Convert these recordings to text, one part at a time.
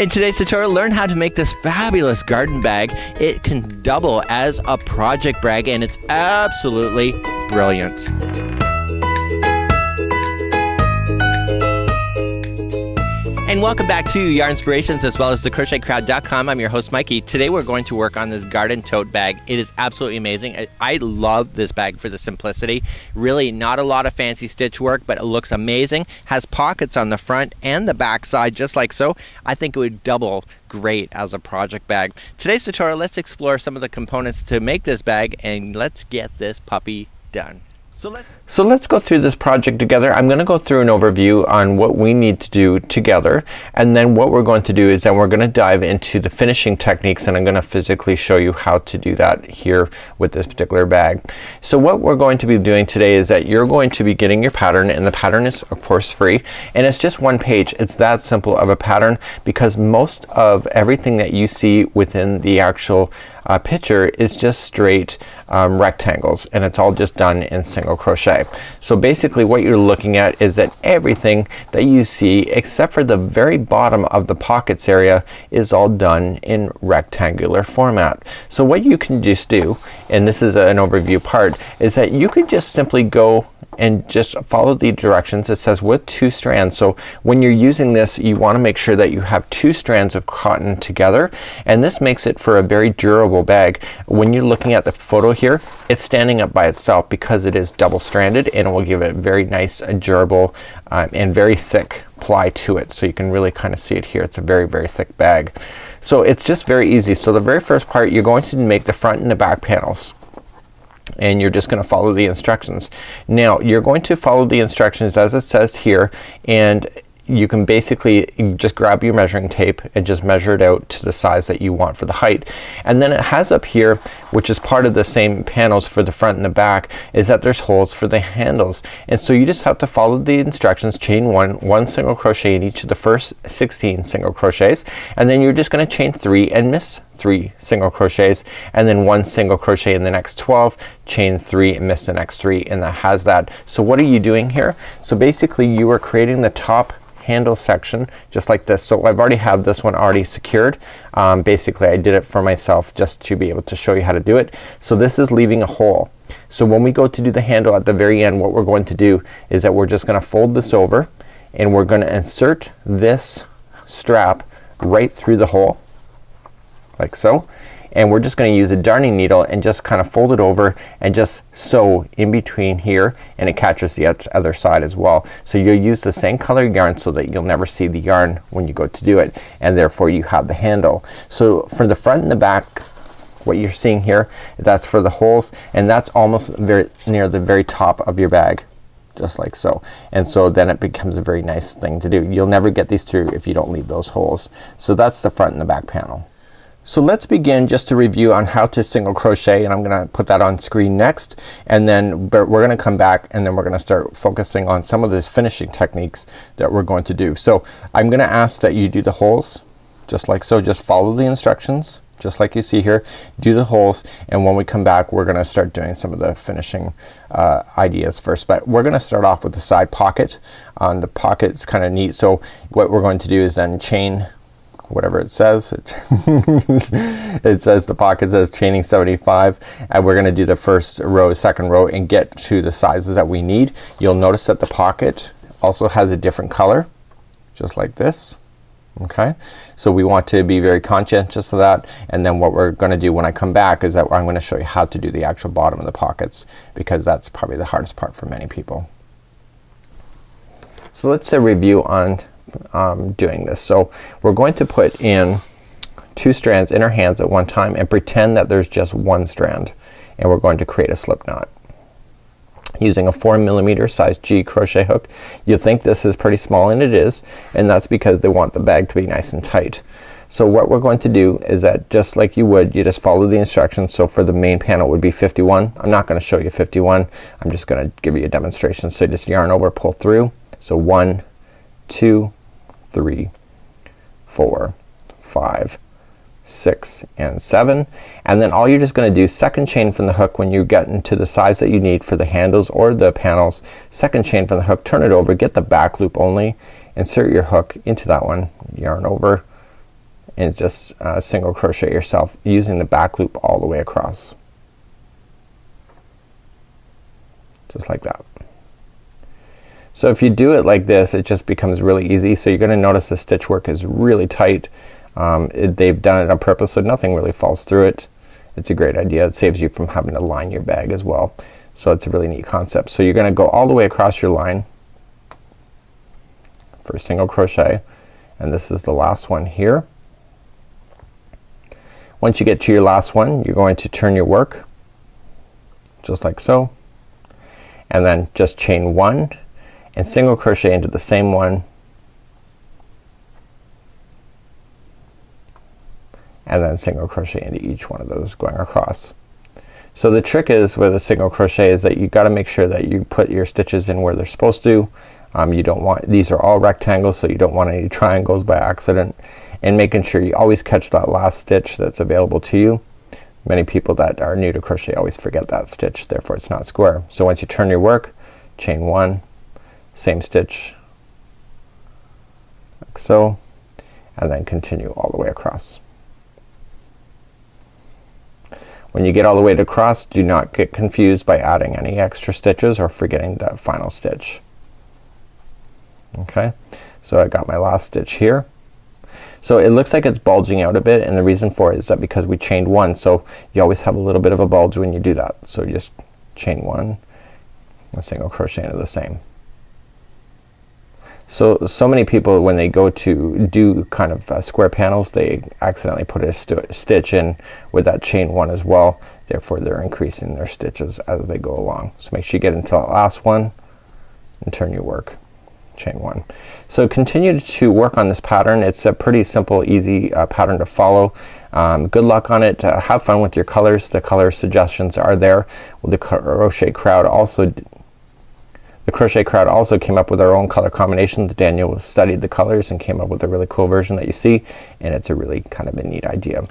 In today's tutorial, learn how to make this fabulous garden bag. It can double as a project bag and it's absolutely brilliant. And welcome back to Yarnspirations as well as the thecrochetcrowd.com. I'm your host Mikey. Today we're going to work on this garden tote bag. It is absolutely amazing. I love this bag for the simplicity. Really not a lot of fancy stitch work, but it looks amazing. Has pockets on the front and the back side just like so. I think it would double great as a project bag. Today's tutorial, let's explore some of the components to make this bag and let's get this puppy done. So let's, so let's go through this project together. I'm going to go through an overview on what we need to do together and then what we're going to do is then we're going to dive into the finishing techniques and I'm going to physically show you how to do that here with this particular bag. So what we're going to be doing today is that you're going to be getting your pattern and the pattern is of course free and it's just one page. It's that simple of a pattern because most of everything that you see within the actual uh, picture is just straight um, rectangles and it's all just done in single crochet. So basically what you're looking at is that everything that you see except for the very bottom of the pockets area is all done in rectangular format. So what you can just do and this is an overview part is that you can just simply go and just follow the directions. It says with two strands. So when you're using this you want to make sure that you have two strands of cotton together and this makes it for a very durable bag. When you're looking at the photo here it's standing up by itself because it is double stranded and it will give it very nice uh, durable uh, and very thick ply to it. So you can really kind of see it here. It's a very very thick bag. So it's just very easy. So the very first part you're going to make the front and the back panels and you're just gonna follow the instructions. Now you're going to follow the instructions as it says here and you can basically just grab your measuring tape and just measure it out to the size that you want for the height. And then it has up here, which is part of the same panels for the front and the back, is that there's holes for the handles. And so you just have to follow the instructions, chain one, one single crochet in each of the first 16 single crochets, and then you're just gonna chain three and miss three single crochets and then one single crochet in the next 12 chain three and miss the next three and that has that. So what are you doing here? So basically you are creating the top handle section just like this. So I've already have this one already secured. Um, basically I did it for myself just to be able to show you how to do it. So this is leaving a hole. So when we go to do the handle at the very end what we're going to do is that we're just gonna fold this over and we're gonna insert this strap right through the hole like so and we're just gonna use a darning needle and just kind of fold it over and just sew in between here and it catches the other side as well. So you'll use the same color yarn so that you'll never see the yarn when you go to do it and therefore you have the handle. So for the front and the back what you're seeing here that's for the holes and that's almost very near the very top of your bag just like so. And so then it becomes a very nice thing to do. You'll never get these through if you don't leave those holes. So that's the front and the back panel. So let's begin just to review on how to single crochet and I'm gonna put that on screen next and then we're gonna come back and then we're gonna start focusing on some of these finishing techniques that we're going to do. So I'm gonna ask that you do the holes just like so. Just follow the instructions just like you see here. Do the holes and when we come back we're gonna start doing some of the finishing uh, ideas first. But we're gonna start off with the side pocket. Um, the pocket's kind of neat. So what we're going to do is then chain whatever it says. It, says the pocket says chaining 75 and we're gonna do the first row, second row and get to the sizes that we need. You'll notice that the pocket also has a different color just like this. Okay, so we want to be very conscientious of that and then what we're gonna do when I come back is that I'm gonna show you how to do the actual bottom of the pockets because that's probably the hardest part for many people. So let's say review on um, doing this. So we're going to put in two strands in our hands at one time and pretend that there's just one strand and we're going to create a slip knot using a four millimeter size G crochet hook. You think this is pretty small and it is and that's because they want the bag to be nice and tight. So what we're going to do is that just like you would you just follow the instructions. So for the main panel would be 51. I'm not gonna show you 51. I'm just gonna give you a demonstration. So just yarn over pull through. So one, two, three, four, five, six, and seven. And then all you're just gonna do second chain from the hook when you get into the size that you need for the handles or the panels. Second chain from the hook, turn it over, get the back loop only, insert your hook into that one, yarn over, and just uh, single crochet yourself using the back loop all the way across. Just like that. So if you do it like this it just becomes really easy. So you're gonna notice the stitch work is really tight. Um, it, they've done it on purpose so nothing really falls through it. It's a great idea. It saves you from having to line your bag as well. So it's a really neat concept. So you're gonna go all the way across your line for a single crochet and this is the last one here. Once you get to your last one you're going to turn your work just like so and then just chain one and single crochet into the same one and then single crochet into each one of those going across. So the trick is with a single crochet is that you gotta make sure that you put your stitches in where they're supposed to. Um, you don't want these are all rectangles so you don't want any triangles by accident and making sure you always catch that last stitch that's available to you. Many people that are new to crochet always forget that stitch therefore it's not square. So once you turn your work chain one same stitch like so and then continue all the way across. When you get all the way to cross do not get confused by adding any extra stitches or forgetting that final stitch. Okay, so I got my last stitch here. So it looks like it's bulging out a bit and the reason for it is that because we chained one so you always have a little bit of a bulge when you do that. So you just chain one a single crochet into the same. So, so many people when they go to do kind of uh, square panels they accidentally put a st stitch in with that chain one as well. Therefore they're increasing their stitches as they go along. So make sure you get into that last one and turn your work chain one. So continue to work on this pattern. It's a pretty simple easy uh, pattern to follow. Um, good luck on it. Uh, have fun with your colors. The color suggestions are there. Well, the crochet crowd also the Crochet Crowd also came up with our own color combinations. Daniel studied the colors and came up with a really cool version that you see and it's a really kind of a neat idea.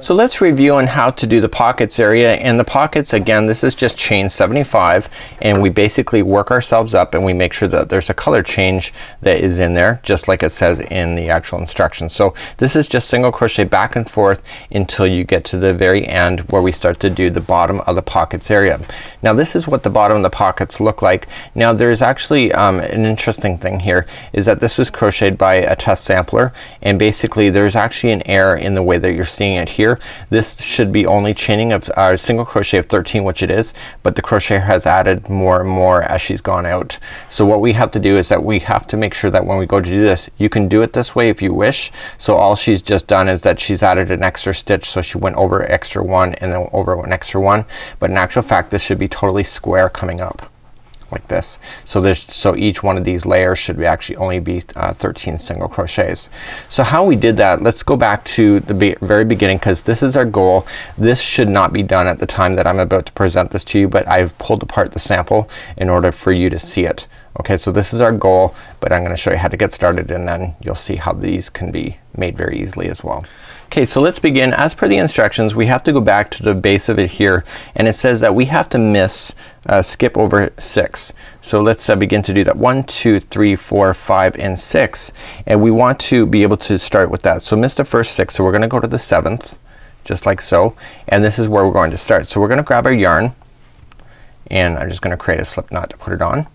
So let's review on how to do the pockets area and the pockets again this is just chain 75 and we basically work ourselves up and we make sure that there's a color change that is in there just like it says in the actual instructions. So this is just single crochet back and forth until you get to the very end where we start to do the bottom of the pockets area. Now this is what the bottom of the pockets look like. Now there's actually um, an interesting thing here is that this was crocheted by a test sampler and basically there's actually an error in the way that you're seeing it here. This should be only chaining of uh, single crochet of 13 which it is but the crocheter has added more and more as she's gone out. So what we have to do is that we have to make sure that when we go to do this you can do it this way if you wish. So all she's just done is that she's added an extra stitch so she went over extra one and then over an extra one but in actual fact this should be totally square coming up like this. So there's so each one of these layers should be actually only be uh, 13 single crochets. So how we did that let's go back to the be very beginning because this is our goal. This should not be done at the time that I'm about to present this to you but I've pulled apart the sample in order for you to see it. Okay so this is our goal but I'm gonna show you how to get started and then you'll see how these can be made very easily as well. Okay, so let's begin. As per the instructions, we have to go back to the base of it here, and it says that we have to miss, uh, skip over six. So let's uh, begin to do that. One, two, three, four, five, and six, and we want to be able to start with that. So miss the first six, so we're gonna go to the seventh, just like so, and this is where we're going to start. So we're gonna grab our yarn, and I'm just gonna create a slip knot to put it on.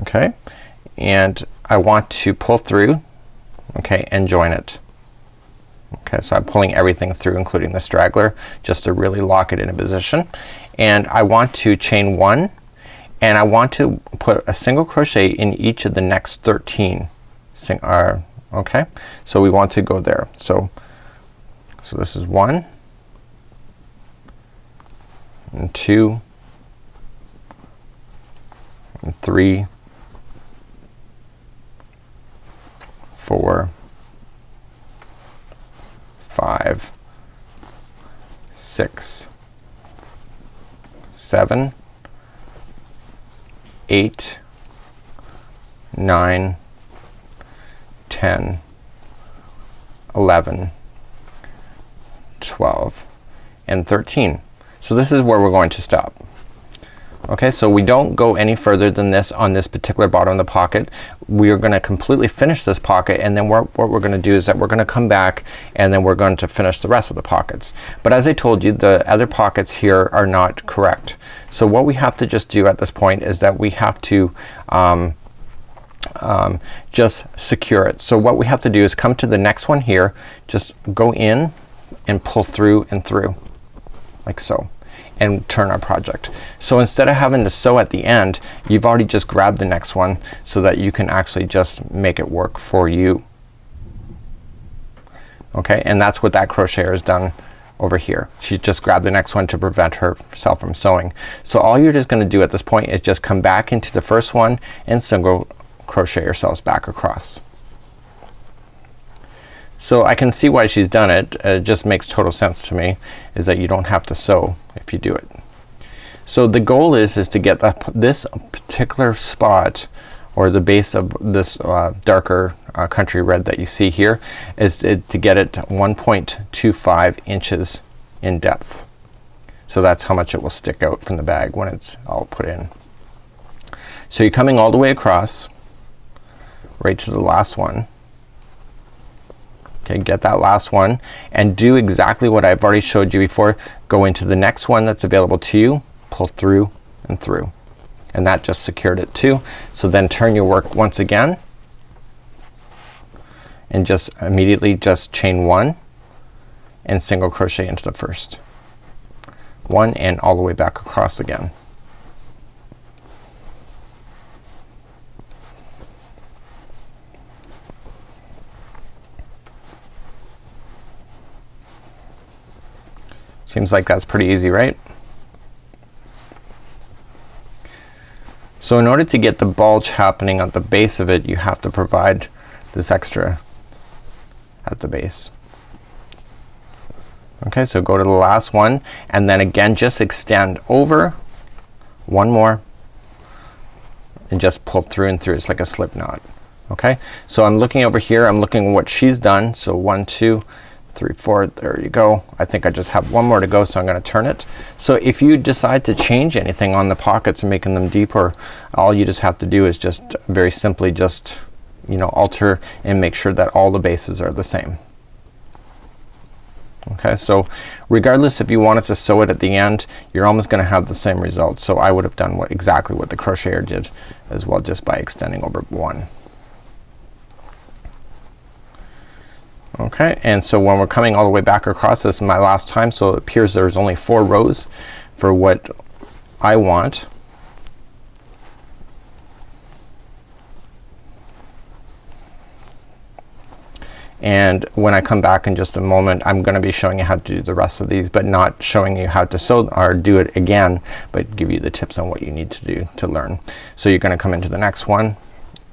Okay, and I want to pull through okay, and join it. Okay, so I'm pulling everything through including the straggler just to really lock it in a position. And I want to chain one and I want to put a single crochet in each of the next 13 sing uh, okay so we want to go there so so this is one and two and three four, five, six, seven, eight, nine, ten, eleven, twelve, and 13. So this is where we're going to stop. Okay, so we don't go any further than this on this particular bottom of the pocket. We are gonna completely finish this pocket and then what, what we're gonna do is that we're gonna come back and then we're going to finish the rest of the pockets. But as I told you the other pockets here are not correct. So what we have to just do at this point is that we have to um, um, just secure it. So what we have to do is come to the next one here, just go in and pull through and through like so and turn our project. So instead of having to sew at the end you've already just grabbed the next one so that you can actually just make it work for you. Okay, and that's what that crocheter has done over here. She just grabbed the next one to prevent herself from sewing. So all you're just gonna do at this point is just come back into the first one and single crochet yourselves back across. So I can see why she's done it. It just makes total sense to me is that you don't have to sew if you do it. So the goal is is to get the, this particular spot or the base of this uh, darker uh, country red that you see here is to, to get it 1.25 inches in depth. So that's how much it will stick out from the bag when it's all put in. So you're coming all the way across right to the last one Okay, get that last one and do exactly what I've already showed you before. Go into the next one that's available to you, pull through and through. And that just secured it too. So then turn your work once again and just immediately just chain one and single crochet into the first one and all the way back across again. Seems like that's pretty easy, right? So in order to get the bulge happening at the base of it, you have to provide this extra at the base. Okay, so go to the last one and then again just extend over one more and just pull through and through. It's like a slip knot. Okay, so I'm looking over here. I'm looking what she's done. So one, two, three, four, there you go. I think I just have one more to go so I'm gonna turn it. So if you decide to change anything on the pockets and making them deeper, all you just have to do is just very simply just you know alter and make sure that all the bases are the same. Okay, so regardless if you wanted to sew it at the end, you're almost gonna have the same result. So I would have done what exactly what the crocheter did as well just by extending over one. Okay, and so when we're coming all the way back across, this is my last time, so it appears there's only four rows for what I want. And when I come back in just a moment, I'm gonna be showing you how to do the rest of these, but not showing you how to sew or do it again, but give you the tips on what you need to do to learn. So you're gonna come into the next one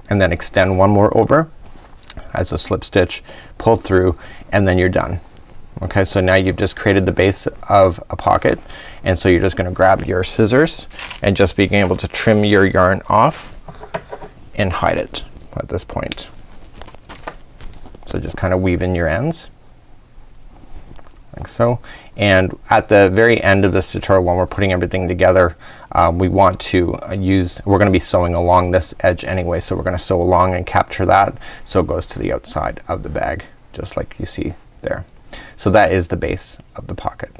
and then extend one more over as a slip stitch, pull through, and then you're done. Okay, so now you've just created the base of a pocket and so you're just gonna grab your scissors and just being able to trim your yarn off and hide it at this point. So just kind of weave in your ends like so. And at the very end of this tutorial when we're putting everything together um, we want to uh, use, we're gonna be sewing along this edge anyway so we're gonna sew along and capture that so it goes to the outside of the bag just like you see there. So that is the base of the pocket.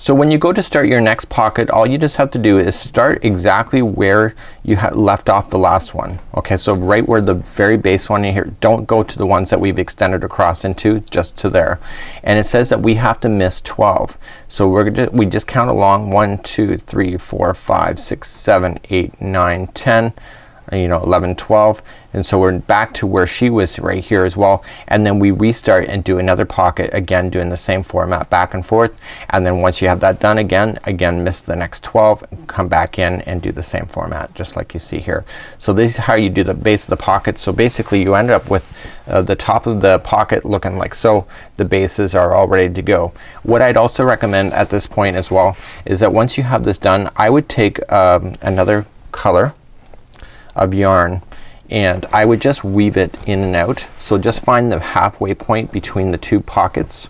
So when you go to start your next pocket all you just have to do is start exactly where you had left off the last one. Okay, so right where the very base one here, don't go to the ones that we've extended across into, just to there. And it says that we have to miss 12. So we're we just count along 1, 2, 3, 4, 5, 6, 7, 8, 9, 10 you know 11 12 and so we're back to where she was right here as well and then we restart and do another pocket again doing the same format back and forth and then once you have that done again again miss the next 12 come back in and do the same format just like you see here. So this is how you do the base of the pocket. So basically you end up with uh, the top of the pocket looking like so. The bases are all ready to go. What I'd also recommend at this point as well is that once you have this done I would take um, another color of yarn and I would just weave it in and out. So just find the halfway point between the two pockets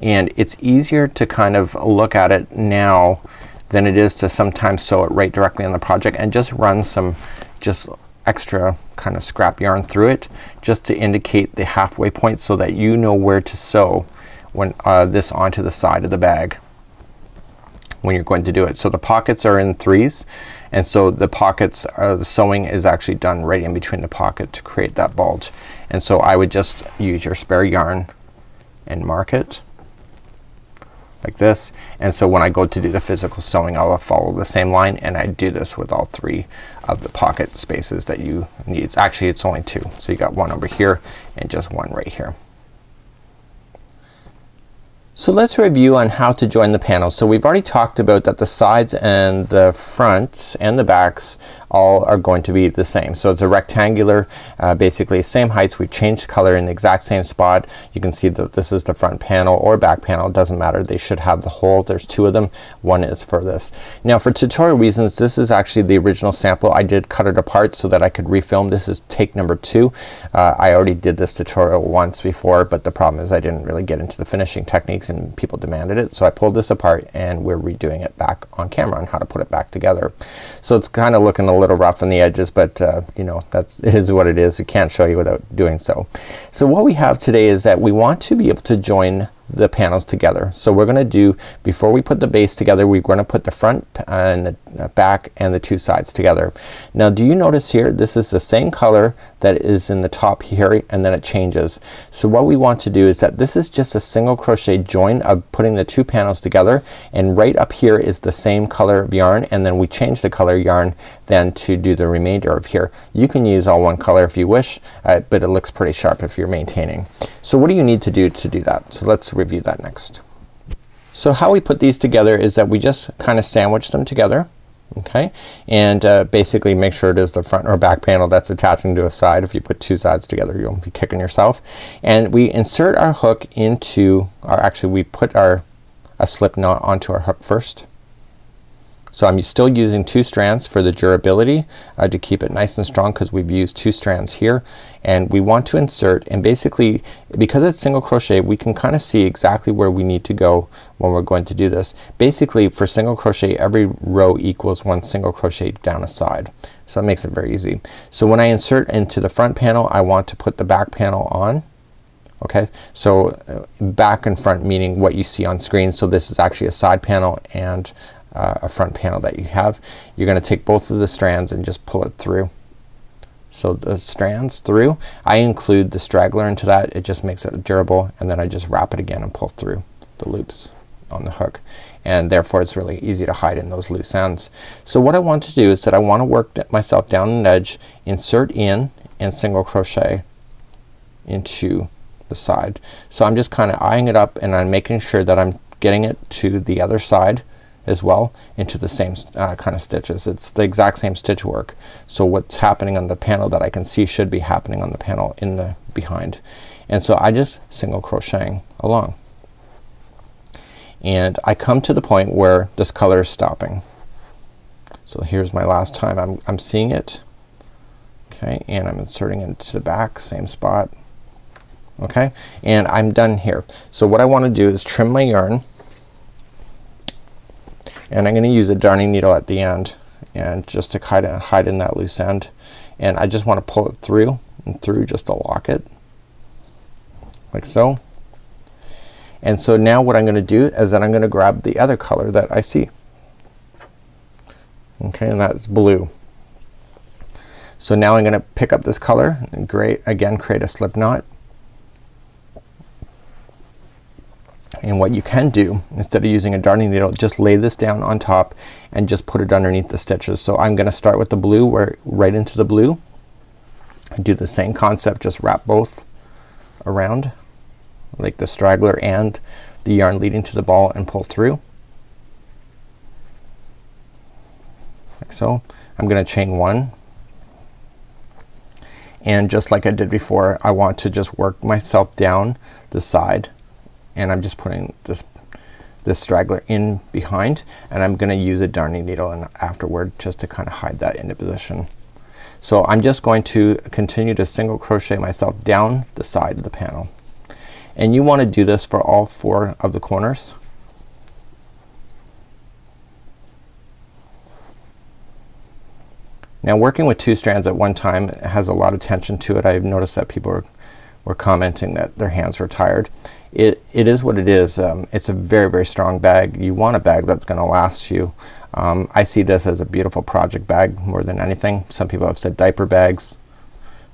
and it's easier to kind of look at it now than it is to sometimes sew it right directly on the project and just run some just extra kind of scrap yarn through it just to indicate the halfway point so that you know where to sew when uh, this onto the side of the bag when you're going to do it. So the pockets are in threes and so the pockets uh, the sewing is actually done right in between the pocket to create that bulge. And so I would just use your spare yarn and mark it like this and so when I go to do the physical sewing I'll follow the same line and I do this with all three of the pocket spaces that you need. Actually it's only two. So you got one over here and just one right here. So let's review on how to join the panels. So we've already talked about that the sides and the fronts and the backs all are going to be the same. So it's a rectangular uh, basically same heights. We've changed color in the exact same spot. You can see that this is the front panel or back panel. It doesn't matter. They should have the holes. There's two of them. One is for this. Now for tutorial reasons this is actually the original sample. I did cut it apart so that I could refilm. This is take number two. Uh, I already did this tutorial once before but the problem is I didn't really get into the finishing techniques and people demanded it. So I pulled this apart and we're redoing it back on camera on how to put it back together. So it's kinda looking a little little rough on the edges but uh, you know that's it is what it is. We can't show you without doing so. So what we have today is that we want to be able to join the panels together. So we're gonna do before we put the base together we're gonna put the front and the uh, back and the two sides together. Now do you notice here this is the same color that is in the top here and then it changes. So what we want to do is that this is just a single crochet join of putting the two panels together and right up here is the same color of yarn and then we change the color yarn then to do the remainder of here. You can use all one color if you wish uh, but it looks pretty sharp if you're maintaining. So what do you need to do to do that? So let's review that next. So how we put these together is that we just kind of sandwich them together okay and uh, basically make sure it is the front or back panel that's attaching to a side. If you put two sides together you'll be kicking yourself. And we insert our hook into our actually we put our a slip knot onto our hook first so I'm still using two strands for the durability uh, to keep it nice and strong because we've used two strands here and we want to insert and basically because it's single crochet we can kind of see exactly where we need to go when we're going to do this. Basically for single crochet every row equals one single crochet down a side. So it makes it very easy. So when I insert into the front panel I want to put the back panel on okay so uh, back and front meaning what you see on screen so this is actually a side panel and uh, a front panel that you have. You're gonna take both of the strands and just pull it through. So the strands through, I include the straggler into that. It just makes it durable and then I just wrap it again and pull through the loops on the hook and therefore it's really easy to hide in those loose ends. So what I want to do is that I want to work myself down an edge, insert in and single crochet into the side. So I'm just kind of eyeing it up and I'm making sure that I'm getting it to the other side as well into the same uh, kind of stitches. It's the exact same stitch work. So what's happening on the panel that I can see should be happening on the panel in the behind. And so I just single crocheting along. And I come to the point where this color is stopping. So here's my last time I'm, I'm seeing it. Okay, and I'm inserting into the back, same spot. Okay, and I'm done here. So what I want to do is trim my yarn and I'm gonna use a darning needle at the end and just to kind of hide in that loose end. And I just want to pull it through and through just to lock it. Like so. And so now what I'm gonna do is that I'm gonna grab the other color that I see. Okay and that's blue. So now I'm gonna pick up this color. And great again create a slip knot And what you can do instead of using a darning needle just lay this down on top and just put it underneath the stitches. So I'm gonna start with the blue where right into the blue. Do the same concept just wrap both around like the straggler and the yarn leading to the ball and pull through like so. I'm gonna chain one and just like I did before I want to just work myself down the side and I'm just putting this this straggler in behind and I'm gonna use a darning needle and afterward just to kind of hide that into position. So I'm just going to continue to single crochet myself down the side of the panel. And you want to do this for all four of the corners. Now working with two strands at one time has a lot of tension to it. I've noticed that people are, were commenting that their hands were tired. It, it is what it is. Um, it's a very very strong bag. You want a bag that's gonna last you. Um, I see this as a beautiful project bag more than anything. Some people have said diaper bags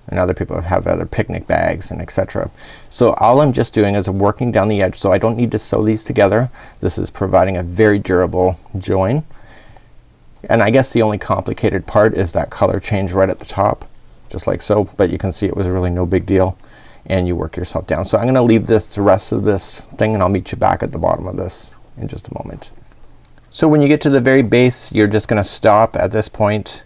and other people have other picnic bags and etc. So all I'm just doing is I'm working down the edge so I don't need to sew these together. This is providing a very durable join. And I guess the only complicated part is that color change right at the top just like so but you can see it was really no big deal and you work yourself down. So I'm gonna leave this the rest of this thing and I'll meet you back at the bottom of this in just a moment. So when you get to the very base you're just gonna stop at this point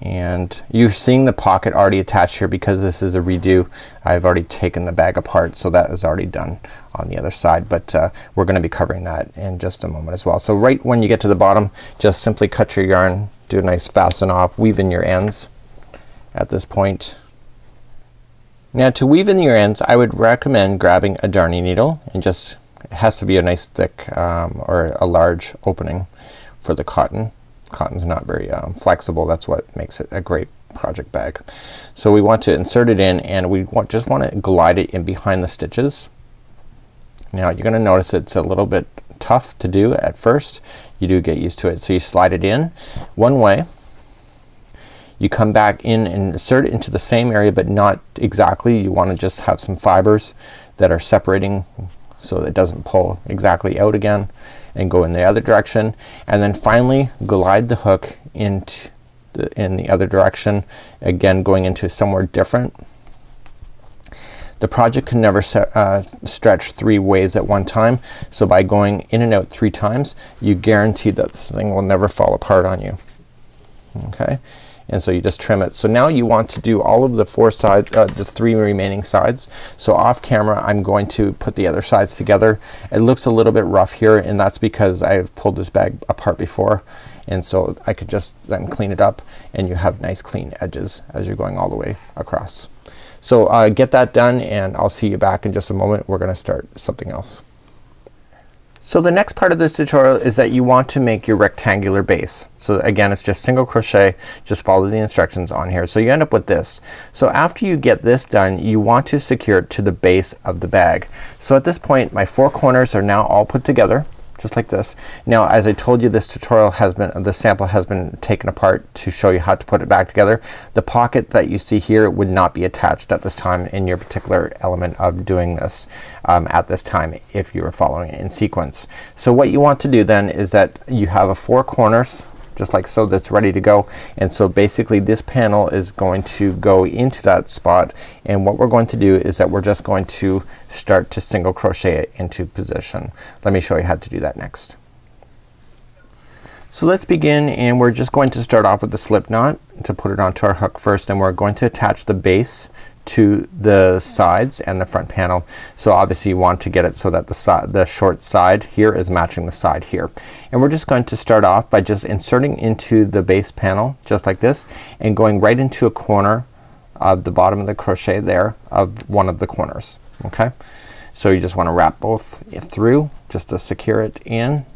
and you're seeing the pocket already attached here because this is a redo. I've already taken the bag apart so that is already done on the other side but uh, we're gonna be covering that in just a moment as well. So right when you get to the bottom just simply cut your yarn, do a nice fasten off, weave in your ends at this point. Now to weave in your ends I would recommend grabbing a darning needle and just it has to be a nice thick um, or a large opening for the cotton cotton's not very um, flexible that's what makes it a great project bag. So we want to insert it in and we want just want to glide it in behind the stitches. Now you're gonna notice it's a little bit tough to do at first. You do get used to it. So you slide it in one way. You come back in and insert it into the same area but not exactly. You want to just have some fibers that are separating so it doesn't pull exactly out again and go in the other direction and then finally glide the hook into the, in the other direction again going into somewhere different. The project can never uh, stretch three ways at one time so by going in and out three times you guarantee that this thing will never fall apart on you. Okay and so you just trim it. So now you want to do all of the four sides, uh, the three remaining sides. So off camera I'm going to put the other sides together. It looks a little bit rough here and that's because I've pulled this bag apart before and so I could just then clean it up and you have nice clean edges as you're going all the way across. So uh, get that done and I'll see you back in just a moment. We're gonna start something else. So the next part of this tutorial is that you want to make your rectangular base. So again it's just single crochet just follow the instructions on here. So you end up with this. So after you get this done you want to secure it to the base of the bag. So at this point my four corners are now all put together just like this. Now as I told you this tutorial has been the sample has been taken apart to show you how to put it back together. The pocket that you see here would not be attached at this time in your particular element of doing this um, at this time if you were following it in sequence. So what you want to do then is that you have a four corners just like so that's ready to go and so basically this panel is going to go into that spot and what we're going to do is that we're just going to start to single crochet it into position. Let me show you how to do that next. So let's begin and we're just going to start off with the slip knot to put it onto our hook first and we're going to attach the base to the sides and the front panel. So obviously you want to get it so that the side the short side here is matching the side here. And we're just going to start off by just inserting into the base panel just like this and going right into a corner of the bottom of the crochet there of one of the corners. Okay. So you just want to wrap both through just to secure it in.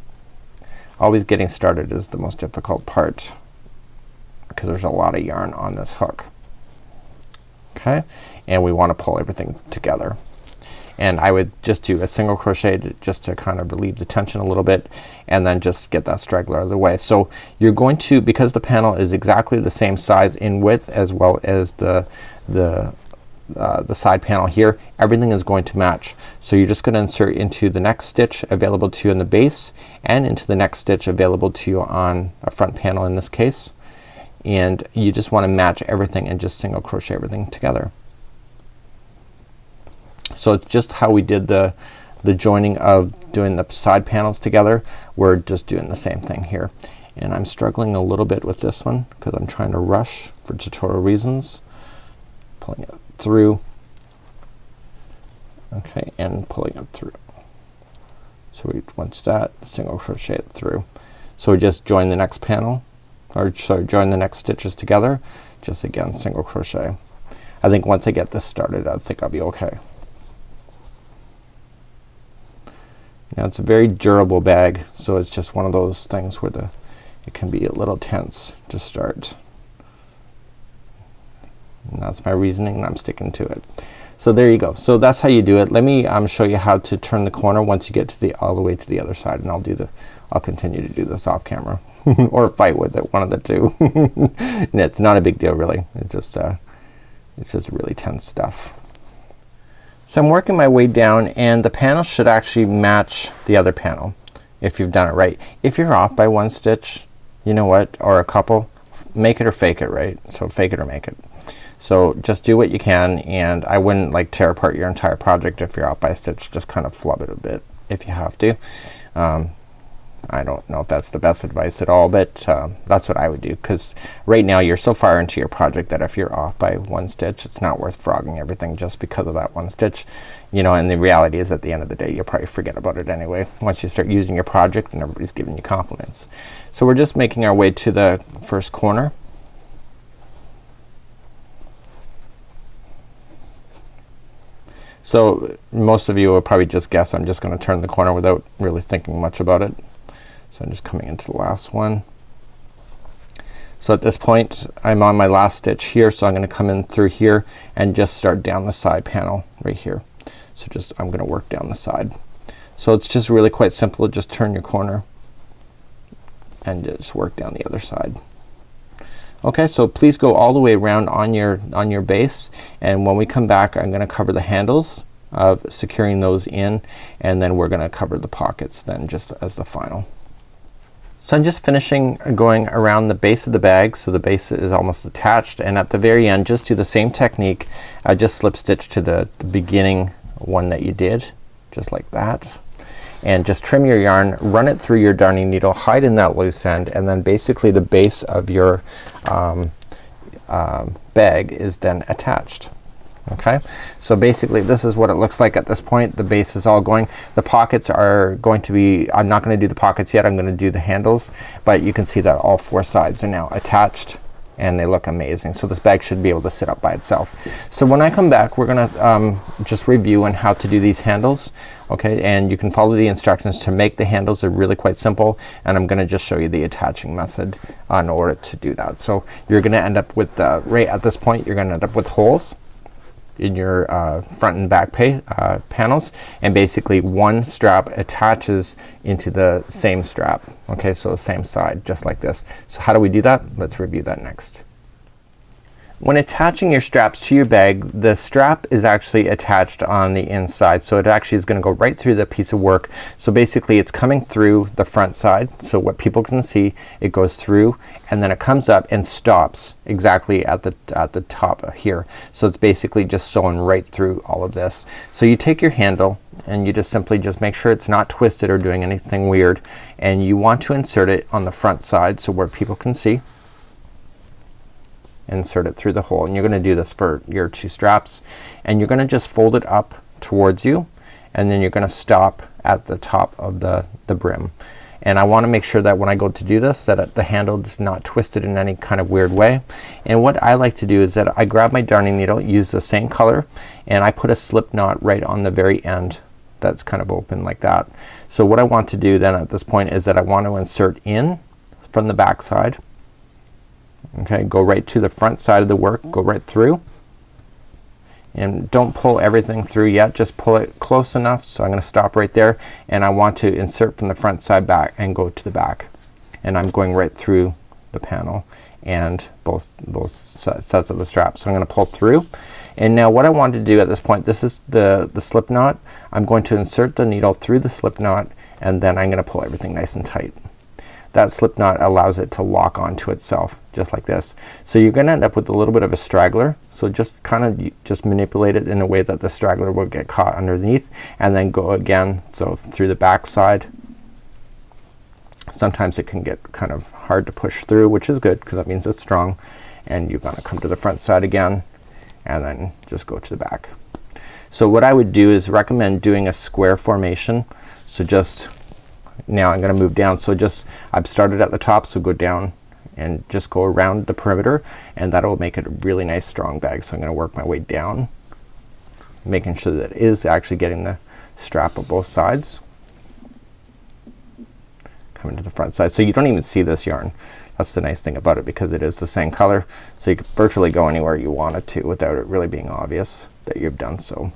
Always getting started is the most difficult part because there's a lot of yarn on this hook okay and we want to pull everything together and I would just do a single crochet to, just to kind of relieve the tension a little bit and then just get that straggler out of the way. So you're going to because the panel is exactly the same size in width as well as the the uh, the side panel here everything is going to match. So you're just gonna insert into the next stitch available to you in the base and into the next stitch available to you on a front panel in this case and you just want to match everything and just single crochet everything together. So it's just how we did the the joining of doing the side panels together. We're just doing the same thing here. And I'm struggling a little bit with this one because I'm trying to rush for tutorial reasons. Pulling it through. Okay, and pulling it through. So we once that single crochet it through. So we just join the next panel or sorry join the next stitches together just again single crochet. I think once I get this started I think I'll be okay. Now it's a very durable bag so it's just one of those things where the it can be a little tense to start. And that's my reasoning and I'm sticking to it. So there you go. So that's how you do it. Let me um, show you how to turn the corner once you get to the all the way to the other side and I'll do the I'll continue to do this off camera or fight with it one of the two. and it's not a big deal really. It's just uh, it's just really tense stuff. So I'm working my way down and the panel should actually match the other panel if you've done it right. If you're off by one stitch you know what or a couple make it or fake it right. So fake it or make it. So just do what you can and I wouldn't like tear apart your entire project if you're off by a stitch. Just kind of flub it a bit if you have to. Um, I don't know if that's the best advice at all but uh, that's what I would do because right now you're so far into your project that if you're off by one stitch it's not worth frogging everything just because of that one stitch. You know and the reality is at the end of the day you'll probably forget about it anyway once you start using your project and everybody's giving you compliments. So we're just making our way to the first corner So most of you will probably just guess I'm just gonna turn the corner without really thinking much about it. So I'm just coming into the last one. So at this point I'm on my last stitch here so I'm gonna come in through here and just start down the side panel right here. So just I'm gonna work down the side. So it's just really quite simple to just turn your corner and just work down the other side. Okay, so please go all the way around on your on your base and when we come back I'm gonna cover the handles of securing those in and then we're gonna cover the pockets then just as the final. So I'm just finishing going around the base of the bag so the base is almost attached and at the very end just do the same technique I just slip stitch to the, the beginning one that you did just like that and just trim your yarn, run it through your darning needle, hide in that loose end, and then basically the base of your um, uh, bag is then attached. Okay, so basically this is what it looks like at this point. The base is all going. The pockets are going to be, I'm not going to do the pockets yet, I'm going to do the handles, but you can see that all four sides are now attached and they look amazing. So this bag should be able to sit up by itself. So when I come back we're gonna um, just review on how to do these handles. Okay, and you can follow the instructions to make the handles. They're really quite simple and I'm gonna just show you the attaching method in order to do that. So you're gonna end up with uh, right at this point you're gonna end up with holes in your uh, front and back pay, uh, panels and basically one strap attaches into the same strap. Okay, so same side just like this. So how do we do that? Let's review that next. When attaching your straps to your bag the strap is actually attached on the inside. So it actually is gonna go right through the piece of work. So basically it's coming through the front side. So what people can see it goes through and then it comes up and stops exactly at the at the top here. So it's basically just sewing right through all of this. So you take your handle and you just simply just make sure it's not twisted or doing anything weird and you want to insert it on the front side so where people can see insert it through the hole. And you're gonna do this for your two straps. And you're gonna just fold it up towards you. And then you're gonna stop at the top of the the brim. And I want to make sure that when I go to do this that the handle is not twisted in any kind of weird way. And what I like to do is that I grab my darning needle use the same color and I put a slip knot right on the very end that's kind of open like that. So what I want to do then at this point is that I want to insert in from the back side Okay, go right to the front side of the work, go right through. And don't pull everything through yet just pull it close enough. So I'm gonna stop right there and I want to insert from the front side back and go to the back. And I'm going right through the panel and both both sets of the strap. So I'm gonna pull through. And now what I want to do at this point this is the the slip knot. I'm going to insert the needle through the slip knot and then I'm gonna pull everything nice and tight that slip knot allows it to lock onto itself just like this. So you're gonna end up with a little bit of a straggler. So just kind of just manipulate it in a way that the straggler will get caught underneath and then go again so through the back side. Sometimes it can get kind of hard to push through which is good because that means it's strong and you're gonna come to the front side again and then just go to the back. So what I would do is recommend doing a square formation. So just now I'm gonna move down. So just I've started at the top so go down and just go around the perimeter and that'll make it a really nice strong bag. So I'm gonna work my way down making sure that it is actually getting the strap of both sides. Coming to the front side. So you don't even see this yarn. That's the nice thing about it because it is the same color. So you can virtually go anywhere you want it to without it really being obvious that you've done so.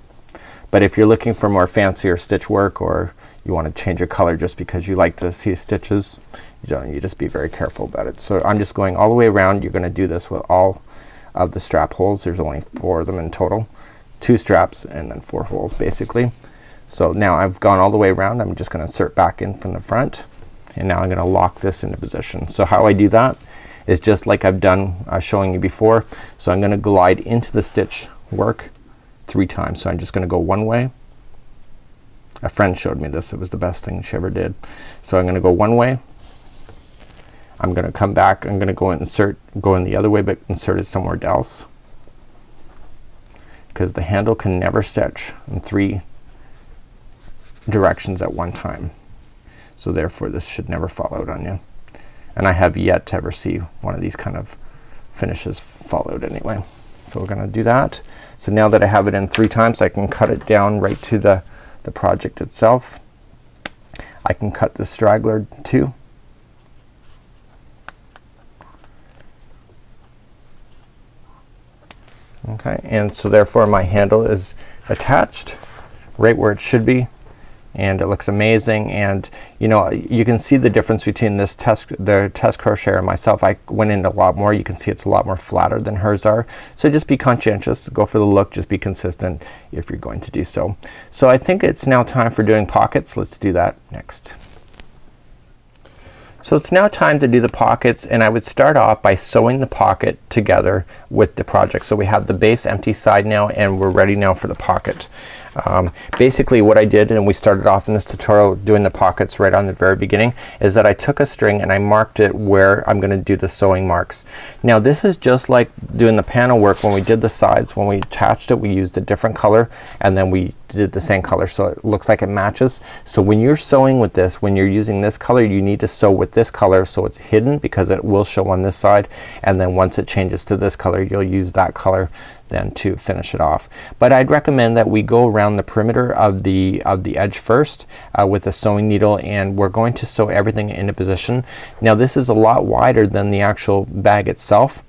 But if you're looking for more fancier stitch work or you want to change your color just because you like to see stitches, you don't, you just be very careful about it. So I'm just going all the way around. You're gonna do this with all of the strap holes. There's only four of them in total. Two straps and then four holes basically. So now I've gone all the way around. I'm just gonna insert back in from the front and now I'm gonna lock this into position. So how I do that is just like I've done uh, showing you before. So I'm gonna glide into the stitch work three times. So I'm just gonna go one way. A friend showed me this. It was the best thing she ever did. So I'm gonna go one way. I'm gonna come back. I'm gonna go insert go in the other way but insert it somewhere else because the handle can never stitch in three directions at one time. So therefore this should never fall out on you. And I have yet to ever see one of these kind of finishes fall out anyway. So we're gonna do that. So now that I have it in three times I can cut it down right to the, the project itself. I can cut the straggler too. Okay, and so therefore my handle is attached right where it should be and it looks amazing. And you know you can see the difference between this test the test crochet and myself. I went in a lot more. You can see it's a lot more flatter than hers are. So just be conscientious. Go for the look. Just be consistent if you're going to do so. So I think it's now time for doing pockets. Let's do that next. So it's now time to do the pockets. And I would start off by sewing the pocket together with the project. So we have the base empty side now and we're ready now for the pocket. Um, basically what I did and we started off in this tutorial doing the pockets right on the very beginning is that I took a string and I marked it where I'm gonna do the sewing marks. Now this is just like doing the panel work when we did the sides. When we attached it we used a different color and then we did the same color so it looks like it matches. So when you're sewing with this when you're using this color you need to sew with this color so it's hidden because it will show on this side and then once it changes to this color you'll use that color then to finish it off. But I'd recommend that we go around the perimeter of the of the edge first uh, with a sewing needle and we're going to sew everything into position. Now this is a lot wider than the actual bag itself.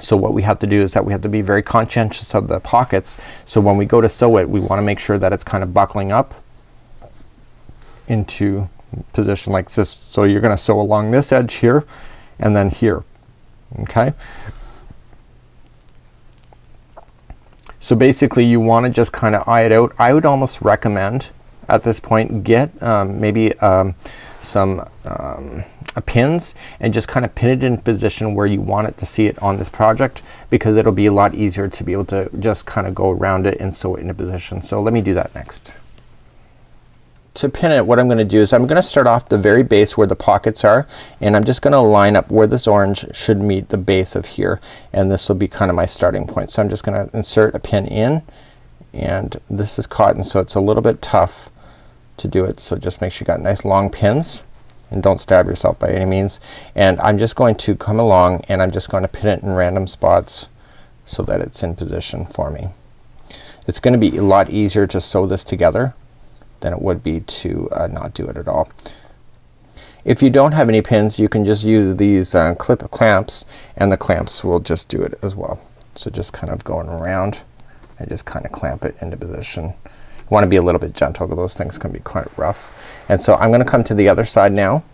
So what we have to do is that we have to be very conscientious of the pockets. So when we go to sew it we want to make sure that it's kind of buckling up into position like this. So you're gonna sew along this edge here and then here. Okay. So basically you want to just kind of eye it out. I would almost recommend at this point get um, maybe um, some um, pins and just kind of pin it in position where you want it to see it on this project because it'll be a lot easier to be able to just kind of go around it and sew it into position. So let me do that next to pin it what I'm gonna do is I'm gonna start off the very base where the pockets are and I'm just gonna line up where this orange should meet the base of here and this will be kind of my starting point. So I'm just gonna insert a pin in and this is cotton so it's a little bit tough to do it so just make sure you got nice long pins and don't stab yourself by any means and I'm just going to come along and I'm just going to pin it in random spots so that it's in position for me. It's gonna be a lot easier to sew this together than it would be to uh, not do it at all. If you don't have any pins you can just use these uh, clip clamps and the clamps will just do it as well. So just kind of going around and just kind of clamp it into position. You want to be a little bit gentle because those things can be quite rough. And so I'm gonna come to the other side now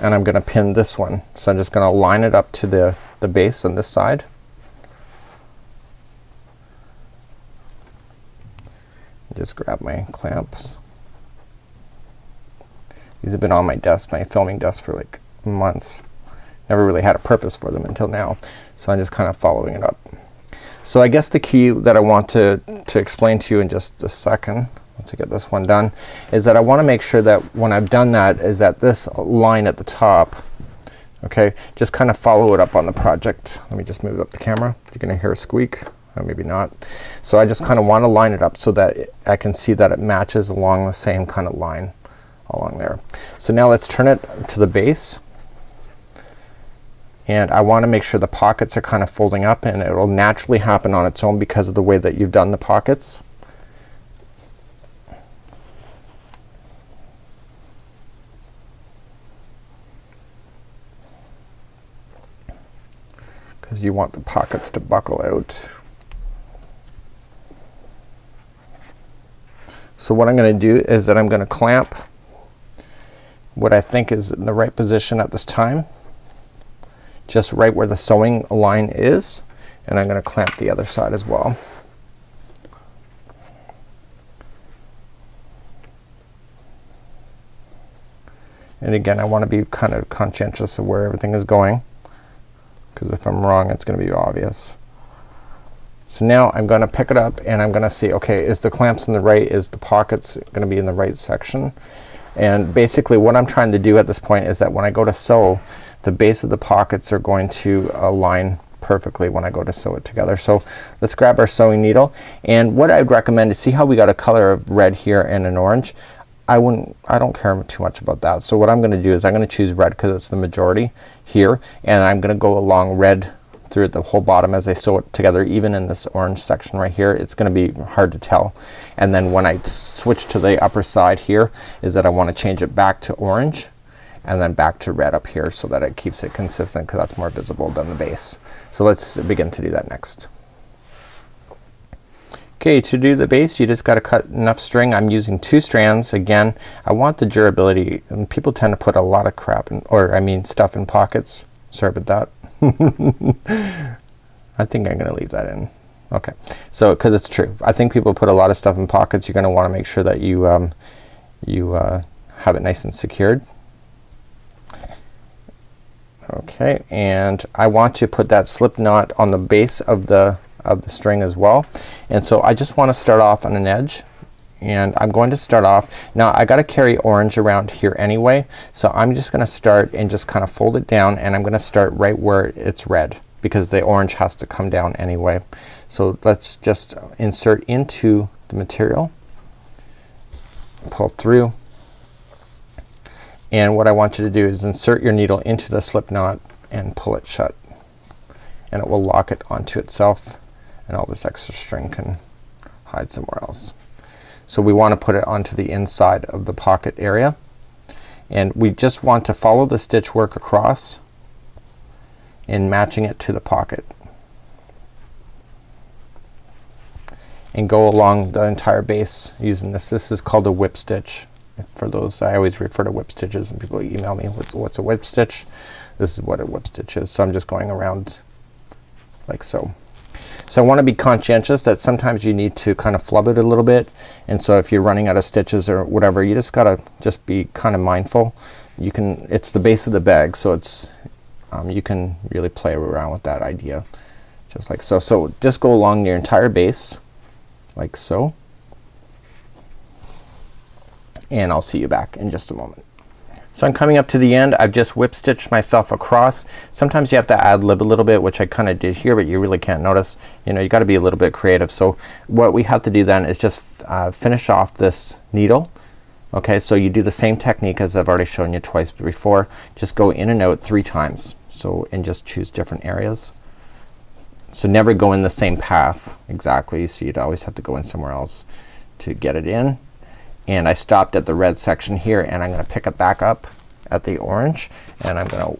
and I'm gonna pin this one. So I'm just gonna line it up to the, the base on this side just grab my clamps. These have been on my desk, my filming desk for like months. Never really had a purpose for them until now. So I'm just kind of following it up. So I guess the key that I want to, to explain to you in just a second once I get this one done is that I want to make sure that when I've done that is that this line at the top okay just kind of follow it up on the project. Let me just move up the camera. You're gonna hear a squeak or maybe not. So I just kind of want to line it up so that it, I can see that it matches along the same kind of line along there. So now let's turn it to the base and I want to make sure the pockets are kind of folding up and it'll naturally happen on its own because of the way that you've done the pockets. because you want the pockets to buckle out. So what I'm gonna do is that I'm gonna clamp what I think is in the right position at this time just right where the sewing line is and I'm gonna clamp the other side as well. And again I want to be kind of conscientious of where everything is going because if I'm wrong it's gonna be obvious. So now I'm gonna pick it up and I'm gonna see okay is the clamps in the right is the pockets gonna be in the right section and basically what I'm trying to do at this point is that when I go to sew the base of the pockets are going to align perfectly when I go to sew it together. So let's grab our sewing needle and what I'd recommend is see how we got a color of red here and an orange. I wouldn't I don't care too much about that. So what I'm gonna do is I'm gonna choose red because it's the majority here and I'm gonna go along red through the whole bottom as I sew it together even in this orange section right here it's gonna be hard to tell and then when I switch to the upper side here is that I want to change it back to orange and then back to red up here so that it keeps it consistent because that's more visible than the base. So let's begin to do that next. Okay to do the base you just gotta cut enough string. I'm using two strands again. I want the durability and people tend to put a lot of crap in or I mean stuff in pockets. Sorry about that. I think I'm gonna leave that in. Okay. So because it's true. I think people put a lot of stuff in pockets. You're gonna wanna make sure that you um, you uh, have it nice and secured. Okay, and I want to put that slip knot on the base of the of the string as well. And so I just want to start off on an edge and I'm going to start off now I gotta carry orange around here anyway so I'm just gonna start and just kind of fold it down and I'm gonna start right where it's red because the orange has to come down anyway. So let's just insert into the material pull through and what I want you to do is insert your needle into the slip knot and pull it shut and it will lock it onto itself and all this extra string can hide somewhere else. So we want to put it onto the inside of the pocket area and we just want to follow the stitch work across and matching it to the pocket and go along the entire base using this. This is called a whip stitch for those I always refer to whip stitches and people email me what's, what's a whip stitch. This is what a whip stitch is. So I'm just going around like so. So I want to be conscientious that sometimes you need to kind of flub it a little bit and so if you're running out of stitches or whatever you just gotta just be kind of mindful. You can it's the base of the bag so it's um, you can really play around with that idea just like so. So just go along your entire base like so and I'll see you back in just a moment. So I'm coming up to the end. I've just whip stitched myself across. Sometimes you have to ad lib a little bit which I kinda did here but you really can't notice. You know you gotta be a little bit creative. So what we have to do then is just uh, finish off this needle. Okay so you do the same technique as I've already shown you twice before. Just go in and out three times. So and just choose different areas. So never go in the same path exactly. So you'd always have to go in somewhere else to get it in and I stopped at the red section here and I'm gonna pick it back up at the orange and I'm gonna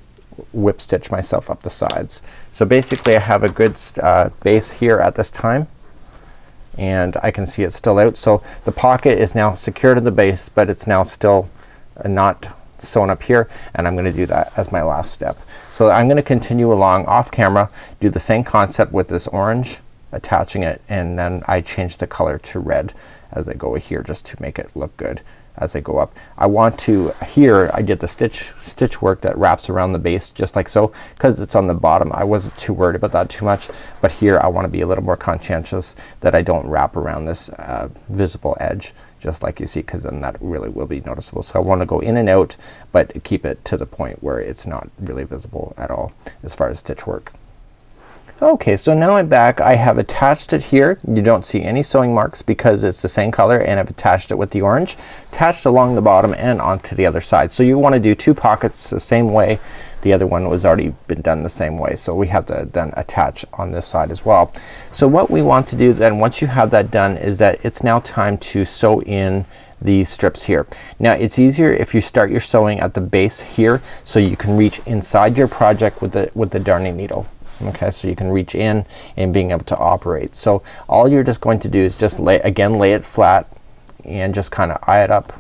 whip stitch myself up the sides. So basically I have a good uh, base here at this time and I can see it's still out. So the pocket is now secured to the base but it's now still uh, not sewn up here and I'm gonna do that as my last step. So I'm gonna continue along off camera do the same concept with this orange attaching it and then I change the color to red as I go here just to make it look good as I go up. I want to here I did the stitch stitch work that wraps around the base just like so because it's on the bottom I wasn't too worried about that too much but here I want to be a little more conscientious that I don't wrap around this uh, visible edge just like you see because then that really will be noticeable. So I want to go in and out but keep it to the point where it's not really visible at all as far as stitch work. Okay, so now I'm back. I have attached it here. You don't see any sewing marks because it's the same color and I've attached it with the orange. Attached along the bottom and onto the other side. So you want to do two pockets the same way. The other one was already been done the same way. So we have to then attach on this side as well. So what we want to do then once you have that done is that it's now time to sew in these strips here. Now it's easier if you start your sewing at the base here so you can reach inside your project with the with the darning needle Okay, so you can reach in and being able to operate. So all you're just going to do is just lay again lay it flat and just kind of eye it up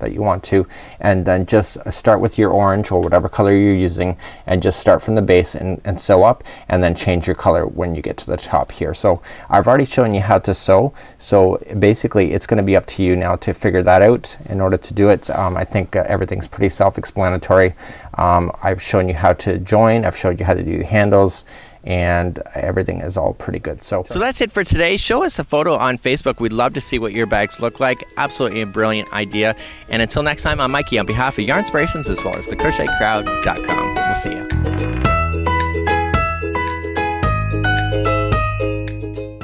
that you want to and then just start with your orange or whatever color you're using and just start from the base and, and sew up and then change your color when you get to the top here. So I've already shown you how to sew so basically it's gonna be up to you now to figure that out in order to do it. Um, I think uh, everything's pretty self-explanatory. Um, I've shown you how to join. I've showed you how to do the handles and everything is all pretty good. So, so that's it for today. Show us a photo on Facebook. We'd love to see what your bags look like. Absolutely a brilliant idea. And until next time, I'm Mikey on behalf of Yarnspirations as well as thecrochetcrowd.com. We'll see you.